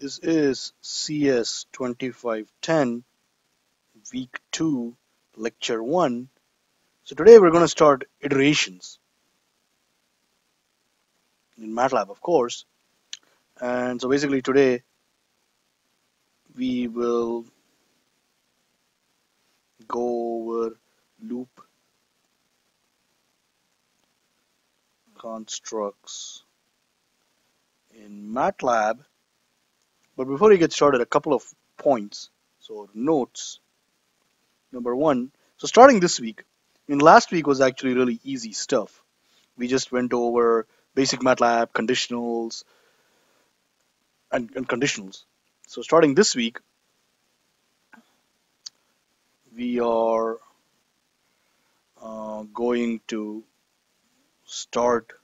This is CS 2510, week 2, lecture 1. So today we're going to start iterations in MATLAB, of course. And so basically today we will go over loop constructs in MATLAB. But before we get started, a couple of points. So notes. Number one, so starting this week, I mean last week was actually really easy stuff. We just went over basic MATLAB, conditionals, and, and conditionals. So starting this week, we are uh, going to start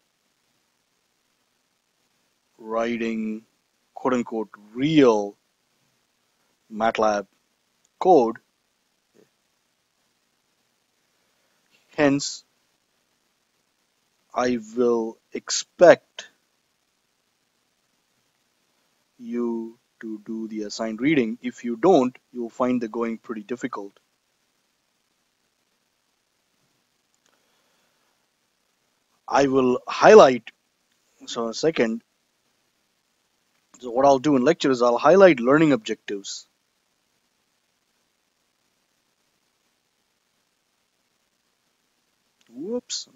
writing quote unquote real MATLAB code. Hence, I will expect you to do the assigned reading. If you don't, you'll find the going pretty difficult. I will highlight, so a second, so what I'll do in lecture is I'll highlight learning objectives. Whoops.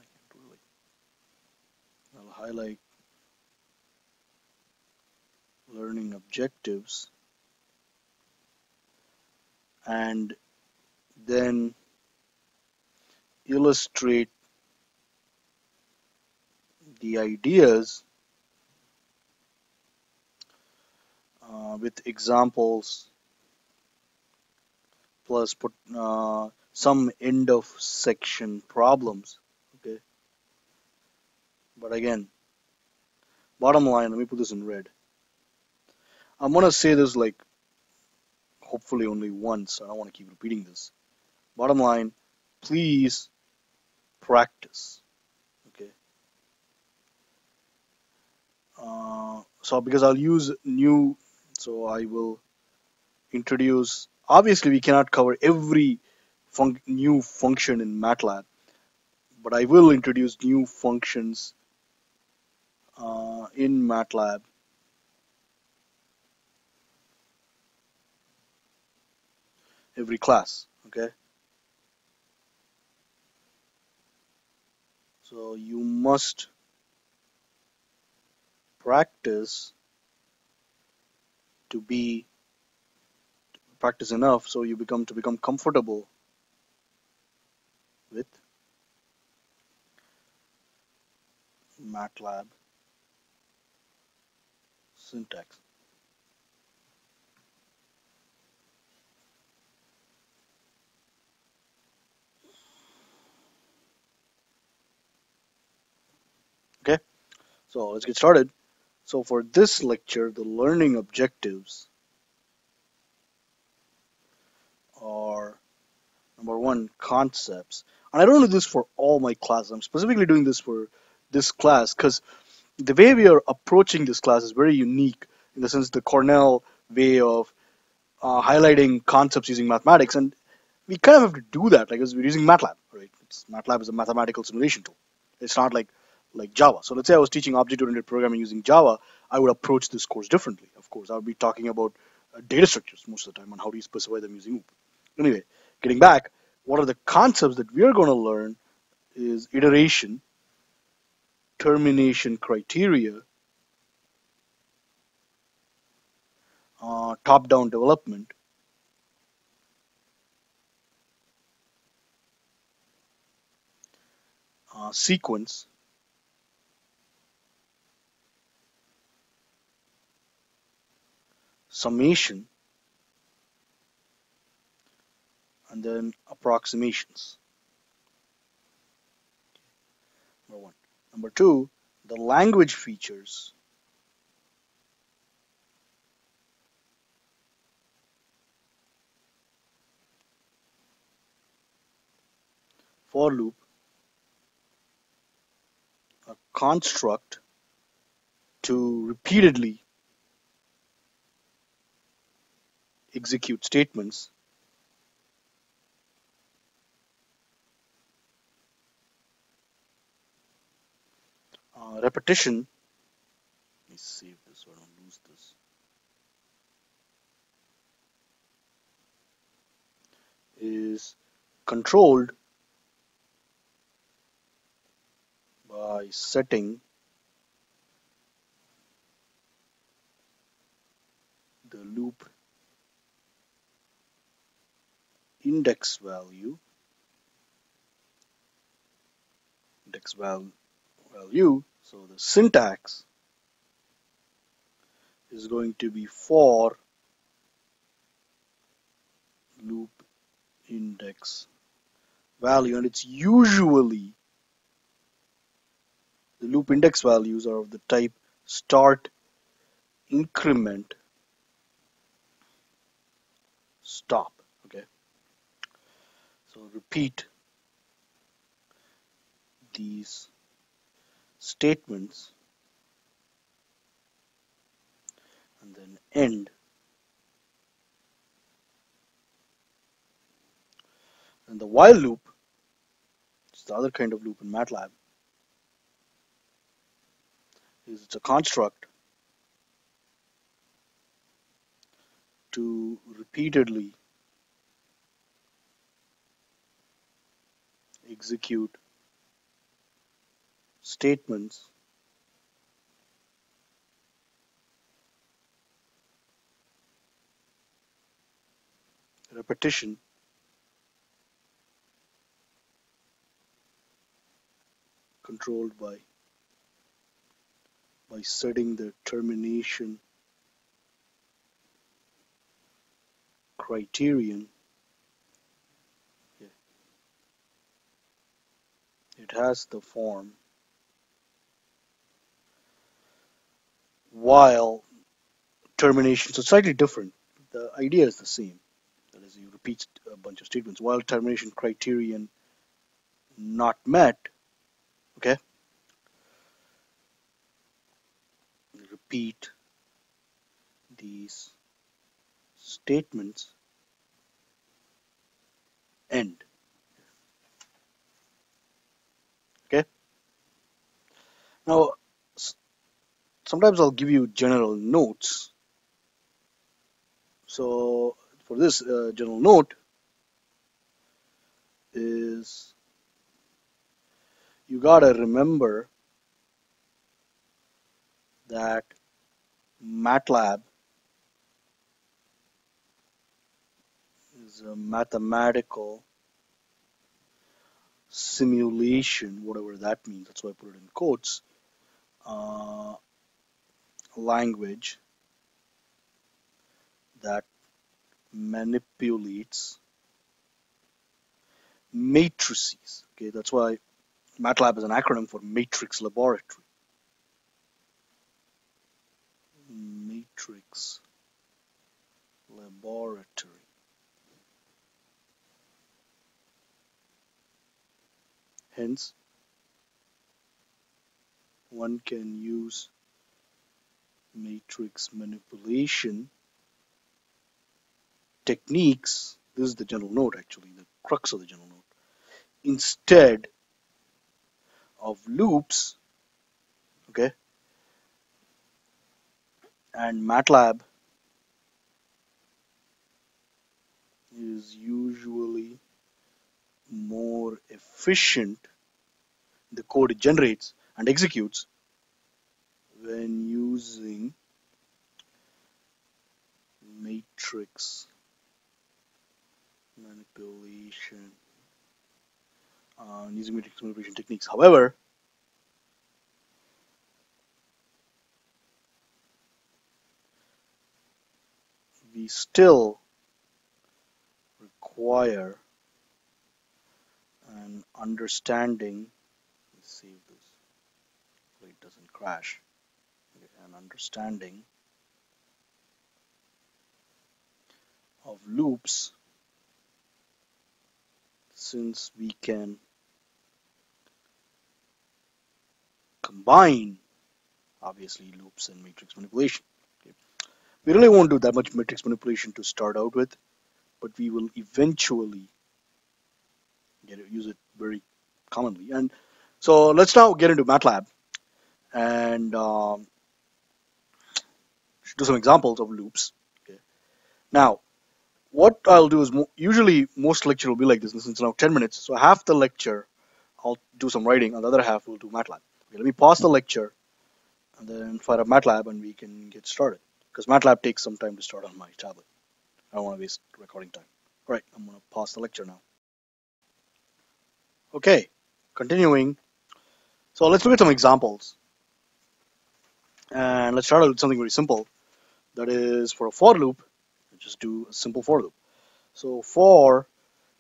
I'll highlight learning objectives and then illustrate the ideas uh, with examples plus put uh, some end of section problems okay? But again bottom line let me put this in red. I'm gonna say this like hopefully only once I don't want to keep repeating this. Bottom line please practice okay? Uh, so because I'll use new so I will introduce, obviously we cannot cover every fun new function in MATLAB, but I will introduce new functions uh, in MATLAB. every class okay so you must practice to be practice enough so you become to become comfortable with MATLAB syntax. Okay, so let's get started. So for this lecture, the learning objectives are number one, concepts. And I don't do this for all my classes. I'm specifically doing this for this class because the way we are approaching this class is very unique in the sense the Cornell way of uh, highlighting concepts using mathematics. And we kind of have to do that because we're using MATLAB, right? It's, MATLAB is a mathematical simulation tool. It's not like like Java. So let's say I was teaching object-oriented programming using Java, I would approach this course differently. Of course, I would be talking about uh, data structures most of the time and how do you specify them using OOP. Anyway, getting back, what are the concepts that we are going to learn is iteration, termination criteria, uh, top-down development, uh, sequence, summation, and then approximations. Number one. Number two, the language features. For loop, a construct to repeatedly execute statements. Uh, repetition. Let me save this so I don't lose this. Is controlled by setting the loop index value index val value so the syntax is going to be for loop index value and it's usually the loop index values are of the type start increment stop repeat these statements and then end. And the while loop is the other kind of loop in MATLAB is it's a construct to repeatedly execute statements repetition controlled by by setting the termination criterion has the form while termination so slightly different. The idea is the same. That is you repeat a bunch of statements. While termination criterion not met okay repeat these statements end now sometimes I'll give you general notes so for this uh, general note is you gotta remember that MATLAB is a mathematical simulation, whatever that means. That's why I put it in quotes. Uh, language that manipulates matrices. Okay, that's why MATLAB is an acronym for Matrix Laboratory. Matrix Laboratory. Hence, one can use matrix manipulation techniques. This is the general note, actually, the crux of the general note. Instead of loops, okay, and MATLAB is usually more efficient the code it generates and executes when using matrix manipulation uh, using matrix manipulation techniques. However we still require an understanding let's save this so doesn't crash an understanding of loops since we can combine obviously loops and matrix manipulation okay. We really won't do that much matrix manipulation to start out with, but we will eventually get it, use it very commonly. And so let's now get into MATLAB and um, do some examples of loops. Okay. Now, what I'll do is mo usually most lecture will be like this. Since it's now 10 minutes, so half the lecture I'll do some writing, and the other half we'll do MATLAB. Okay, let me pause the lecture and then fire up MATLAB and we can get started. Because MATLAB takes some time to start on my tablet. I don't want to waste recording time. All right, I'm going to pause the lecture now. Okay, continuing. So let's look at some examples. And let's start out with something very simple. That is for a for loop, just do a simple for loop. So for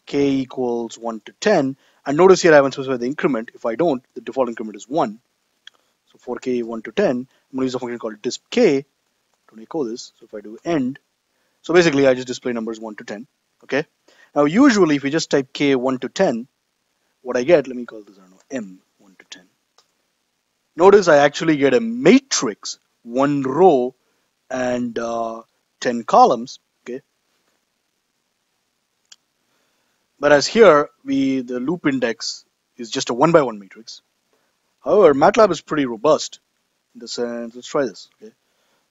k equals 1 to 10, and notice here I haven't specified the increment. If I don't, the default increment is 1. So for k 1 to 10, I'm going to use a function called disp k to echo this. So if I do end, so basically I just display numbers 1 to 10. Okay. Now usually if we just type k 1 to 10, what I get, let me call this, I don't know, m 1 to 10. Notice I actually get a matrix, one row and uh, 10 columns. Okay. But as here, we the loop index is just a one by one matrix. However, MATLAB is pretty robust in the sense, let's try this. Okay.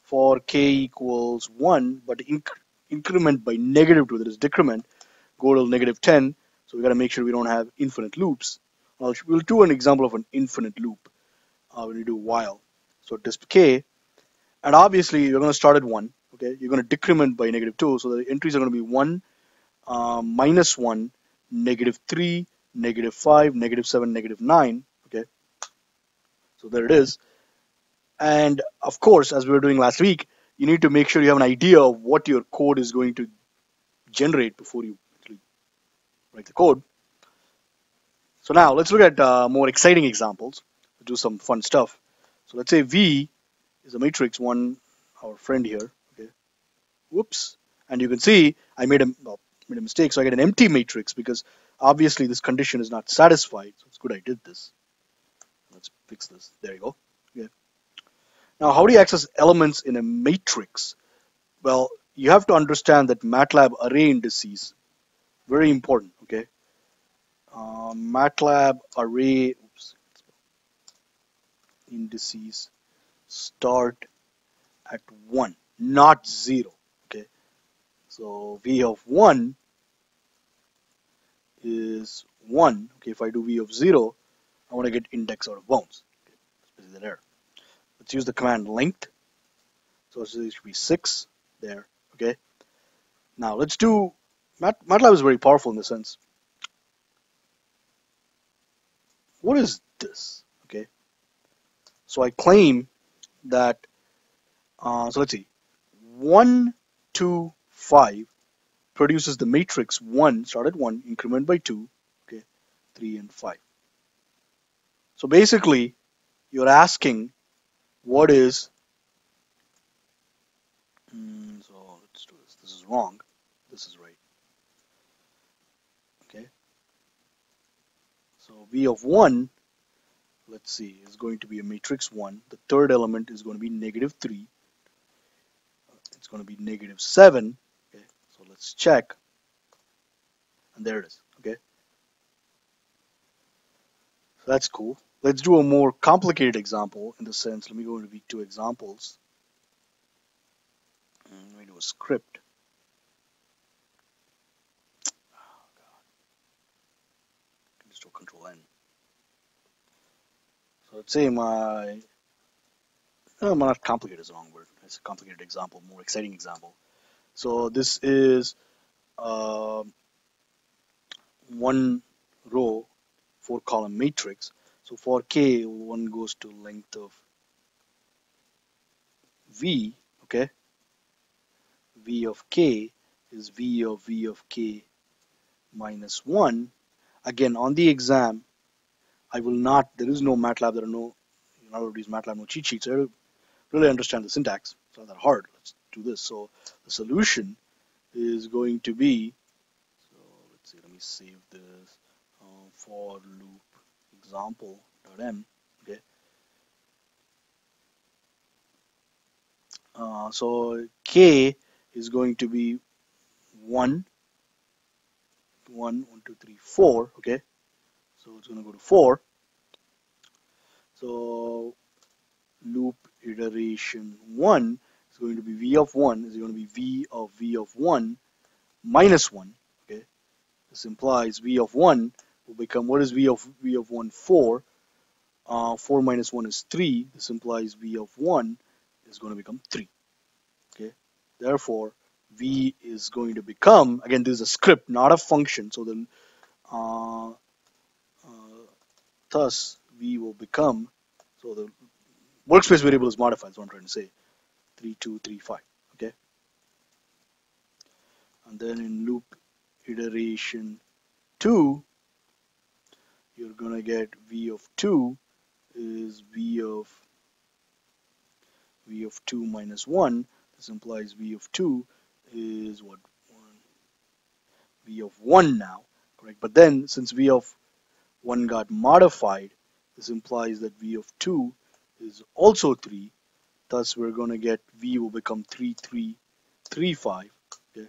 For k equals 1, but inc increment by negative 2, that is decrement, go to negative 10. So we got to make sure we don't have infinite loops. Well, we'll do an example of an infinite loop uh, when you do while. So disp k, and obviously you're going to start at 1. Okay, you're going to decrement by negative 2. So the entries are going to be 1, um, minus 1, negative 3, negative 5, negative 7, negative 9. Okay, so there it is. And of course, as we were doing last week, you need to make sure you have an idea of what your code is going to generate before you write the code. So now let's look at uh, more exciting examples. Do some fun stuff. So let's say V is a matrix, one, our friend here. Okay. Whoops. And you can see I made a, well, made a mistake. So I get an empty matrix because obviously this condition is not satisfied. So it's good I did this. Let's fix this. There you go. Okay. Now, how do you access elements in a matrix? Well, you have to understand that MATLAB array indices, very important, okay? Uh, MATLAB array indices start at 1, not 0, okay? So V of 1 is 1. Okay, if I do V of 0, I want to get index out of bounds. Okay, that's the error. Let's use the command length. So this should be 6 there. Okay. Now let's do Mat MATLAB is very powerful in the sense. What is this? So I claim that. Uh, so let's see. 1, 2, 5 produces the matrix 1, start at 1, increment by 2, okay, 3 and 5. So basically, you're asking what is mm, so let's do this this is wrong this is right okay so v of 1 let's see is going to be a matrix 1 the third element is going to be negative 3 it's going to be negative 7 okay so let's check. And there it is okay? So that's cool. Let's do a more complicated example in the sense, let me go into week two examples. Mm, let me do a script. Oh, God. Just do control N. So let's say my, no, not complicated is the wrong word. It's a complicated example, more exciting example. So this is uh, one row, four column matrix so for k, one goes to length of v, okay? v of k is v of v of k minus 1. Again, on the exam, I will not, there is no MATLAB, there are no, in other words, MATLAB, no cheat sheets. I really understand the syntax. It's not that hard. Let's do this. So the solution is going to be, so let's see, let me save this uh, for loop example.m okay Uh, so k is going to be 1, 1, 1, 2, 3, 4, okay? So it's going to go to 4. So loop iteration 1 is going to be v of 1 is going to be v of v of 1 minus 1, okay? This implies v of 1 will become, what is v of v of 1? 4. Uh, 4 minus 1 is 3. This implies v of 1 is going to become 3. Okay. Therefore, v is going to become, again, this is a script, not a function. So then, uh, thus, v will become, so the workspace variable is modified, that's what I'm trying to say. 3235. Okay. And then in loop iteration 2, you're going to get v of 2 is v of v of 2 minus 1 this implies v of 2 is what 1 v of 1 now correct but then since v of 1 got modified this implies that v of 2 is also 3 thus we're going to get v will become 3 3 3 5 okay.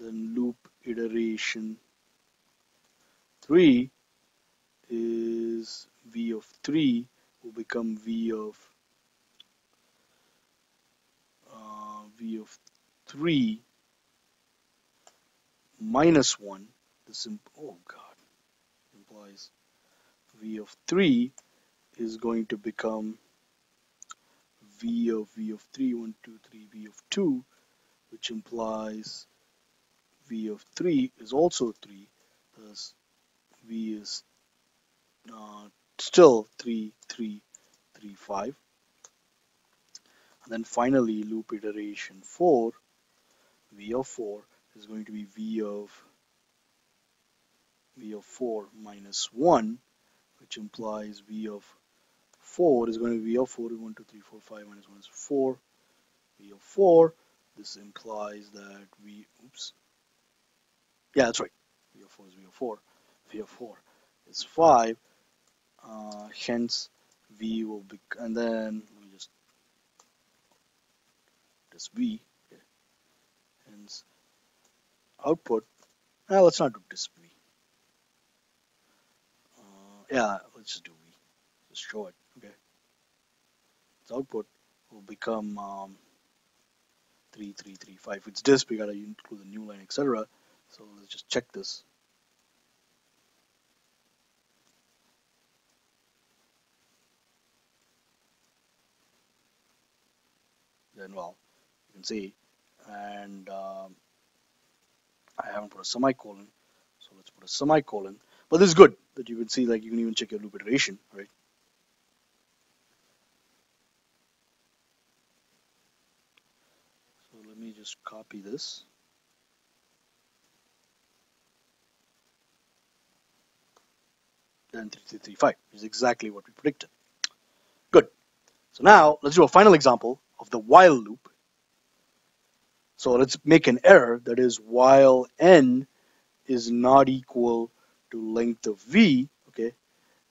Then loop iteration 3 is v of 3 will become v of uh, v of 3 minus 1 this oh god v of 3 is going to become v of v of 3 1 2 3 v of 2 which implies v of 3 is also 3 thus v is uh, still 3, 3, 3, 5. And then finally, loop iteration 4, v of 4 is going to be v of v of 4 minus 1, which implies v of 4 is going to be v of 4, 1, 2, 3, 4, 5 minus 1 is 4, v of 4. This implies that v, oops, yeah, that's right, v of 4 is v of 4, v of 4 is 5, uh, hence v will be and then let me just this v okay. hence output now let's not do this yeah let's just do v just show it. Okay. Its output will become um, 3335 if it's disk we gotta include the new line etc so let's just check this. Then well you can see. And um, I haven't put a semicolon. So let's put a semicolon but this is good that you can see like you can even check your loop iteration right? So let me just copy this. And 3335 is exactly what we predicted. Good. So now let's do a final example of the while loop. So let's make an error that is while n is not equal to length of v, okay,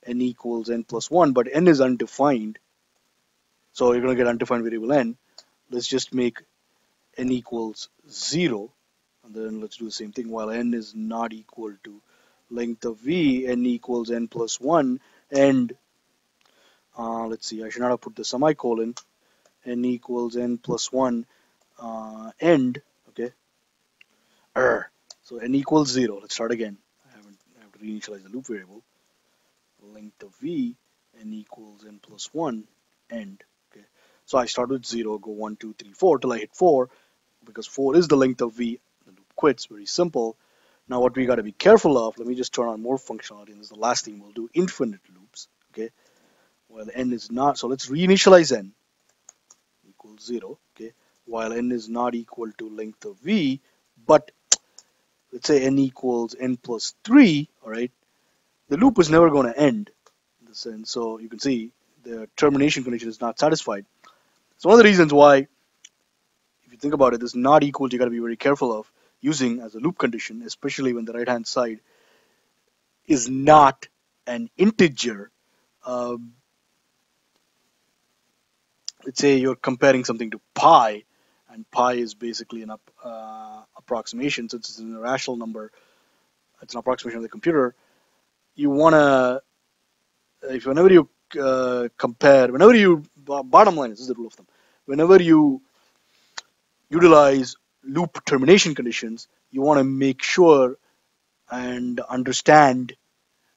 n equals n plus 1, but n is undefined. So you're going to get undefined variable n. Let's just make n equals 0. And then let's do the same thing. While n is not equal to length of v, n equals n plus 1. And uh, let's see, I should not have put the semicolon n equals n plus 1 uh, end, okay? Err. So n equals 0. Let's start again. I haven't I have to reinitialize the loop variable. Length of v, n equals n plus 1 end. Okay. So I start with 0, go 1, 2, 3, 4 till I hit 4 because 4 is the length of v. The loop quits. Very simple. Now what we got to be careful of, let me just turn on more functionality and this is the last thing we'll do, infinite loops. Okay. Well, n is not, so let's reinitialize n equals 0 okay while n is not equal to length of v but let's say n equals n plus 3 all right the loop is never going to end in the sense so you can see the termination condition is not satisfied. So one of the reasons why if you think about it this not equal you got to be very careful of using as a loop condition especially when the right hand side is not an integer um, let's say you're comparing something to pi, and pi is basically an uh, approximation since it's an irrational number. It's an approximation of the computer. You want to, if whenever you uh, compare, whenever you, bottom line is, this is the rule of thumb, whenever you utilize loop termination conditions, you want to make sure and understand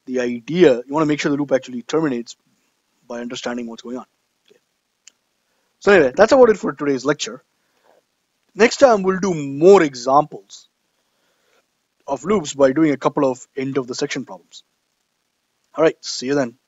the idea. You want to make sure the loop actually terminates by understanding what's going on. So anyway, that's about it for today's lecture. Next time we'll do more examples of loops by doing a couple of end of the section problems. All right, see you then.